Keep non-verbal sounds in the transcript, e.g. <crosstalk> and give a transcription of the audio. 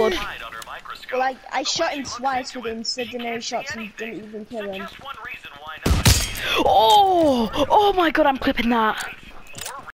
Good. Well, I, I shot him twice with incendiary shots and didn't even kill him. <gasps> Oh! Oh my god, I'm clipping that.